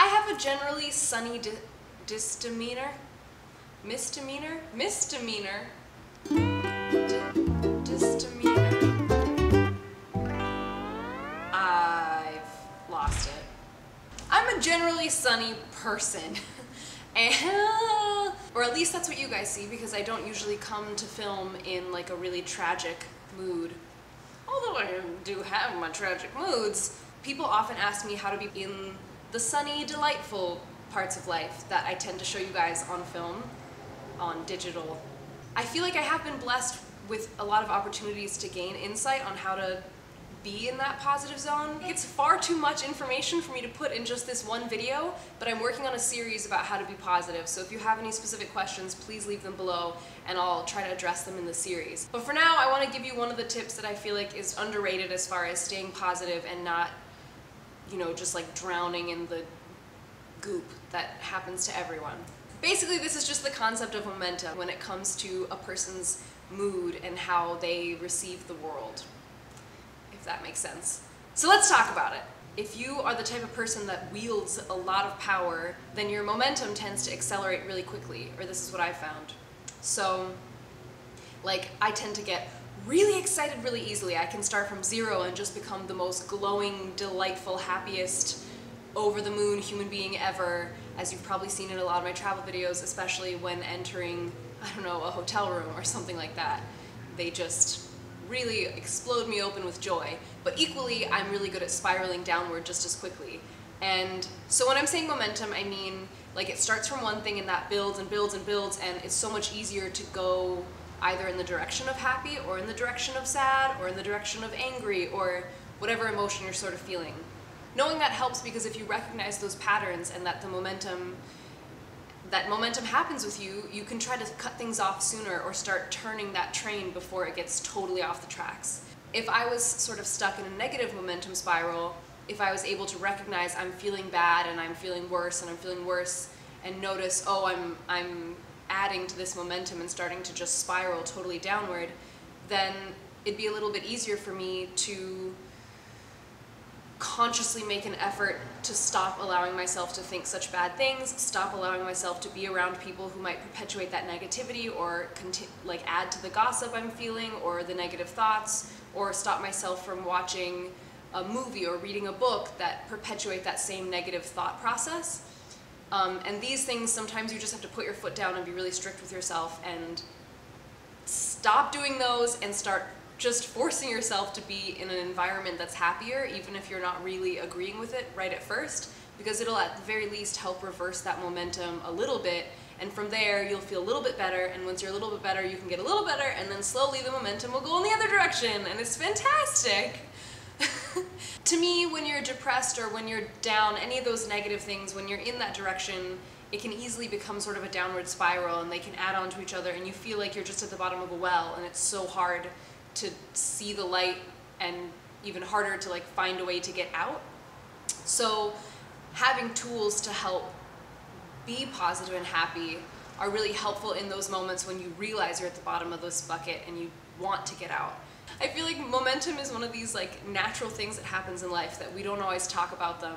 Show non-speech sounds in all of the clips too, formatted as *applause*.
I have a generally sunny di- disdemeanor. Misdemeanor? Misdemeanor. Disdemeanor. I've lost it. I'm a generally sunny person. *laughs* and, or at least that's what you guys see because I don't usually come to film in like a really tragic mood. Although I do have my tragic moods, people often ask me how to be in the sunny, delightful parts of life that I tend to show you guys on film, on digital. I feel like I have been blessed with a lot of opportunities to gain insight on how to be in that positive zone. It's far too much information for me to put in just this one video, but I'm working on a series about how to be positive, so if you have any specific questions, please leave them below and I'll try to address them in the series. But for now, I want to give you one of the tips that I feel like is underrated as far as staying positive and not, you know, just like drowning in the goop that happens to everyone. Basically, this is just the concept of momentum when it comes to a person's mood and how they receive the world if that makes sense. So let's talk about it. If you are the type of person that wields a lot of power, then your momentum tends to accelerate really quickly, or this is what I've found. So, like, I tend to get really excited really easily. I can start from zero and just become the most glowing, delightful, happiest, over the moon human being ever, as you've probably seen in a lot of my travel videos, especially when entering, *laughs* I don't know, a hotel room or something like that. They just really explode me open with joy, but equally I'm really good at spiraling downward just as quickly. And so when I'm saying momentum, I mean like it starts from one thing and that builds and builds and builds and it's so much easier to go either in the direction of happy or in the direction of sad or in the direction of angry or whatever emotion you're sort of feeling. Knowing that helps because if you recognize those patterns and that the momentum that momentum happens with you, you can try to cut things off sooner or start turning that train before it gets totally off the tracks. If I was sort of stuck in a negative momentum spiral, if I was able to recognize I'm feeling bad and I'm feeling worse and I'm feeling worse and notice, oh, I'm, I'm adding to this momentum and starting to just spiral totally downward, then it'd be a little bit easier for me to consciously make an effort to stop allowing myself to think such bad things, stop allowing myself to be around people who might perpetuate that negativity or like add to the gossip I'm feeling or the negative thoughts, or stop myself from watching a movie or reading a book that perpetuate that same negative thought process. Um, and these things, sometimes you just have to put your foot down and be really strict with yourself and stop doing those and start just forcing yourself to be in an environment that's happier, even if you're not really agreeing with it right at first, because it'll at the very least help reverse that momentum a little bit. And from there, you'll feel a little bit better. And once you're a little bit better, you can get a little better. And then slowly the momentum will go in the other direction. And it's fantastic. *laughs* to me, when you're depressed or when you're down, any of those negative things, when you're in that direction, it can easily become sort of a downward spiral and they can add on to each other and you feel like you're just at the bottom of a well and it's so hard to see the light and even harder to like find a way to get out. So having tools to help be positive and happy are really helpful in those moments when you realize you're at the bottom of this bucket and you want to get out. I feel like momentum is one of these like natural things that happens in life that we don't always talk about them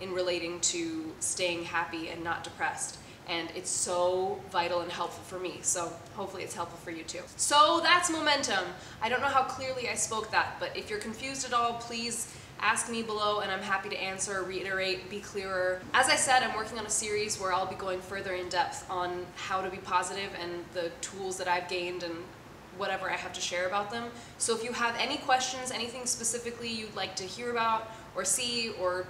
in relating to staying happy and not depressed and it's so vital and helpful for me. So hopefully it's helpful for you too. So that's momentum. I don't know how clearly I spoke that, but if you're confused at all, please ask me below and I'm happy to answer, reiterate, be clearer. As I said, I'm working on a series where I'll be going further in depth on how to be positive and the tools that I've gained and whatever I have to share about them. So if you have any questions, anything specifically you'd like to hear about or see or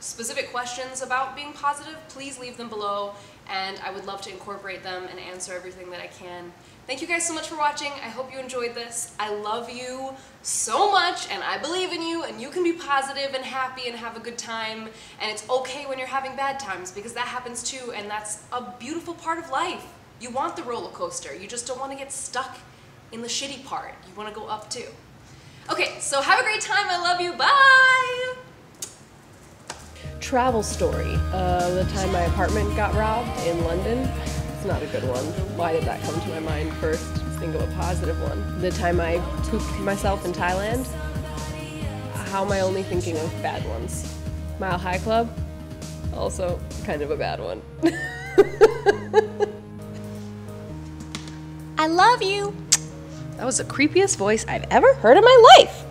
specific questions about being positive, please leave them below and I would love to incorporate them and answer everything that I can. Thank you guys so much for watching. I hope you enjoyed this. I love you so much and I believe in you and you can be positive and happy and have a good time and it's okay when you're having bad times because that happens too and that's a beautiful part of life. You want the roller coaster. You just don't want to get stuck in the shitty part. You want to go up too. Okay, so have a great time. I love you. Bye! travel story. Uh, the time my apartment got robbed in London. It's not a good one. Why did that come to my mind first? Just think of a positive one. The time I pooped myself in Thailand. How am I only thinking of bad ones? Mile High Club. Also, kind of a bad one. *laughs* I love you. That was the creepiest voice I've ever heard in my life.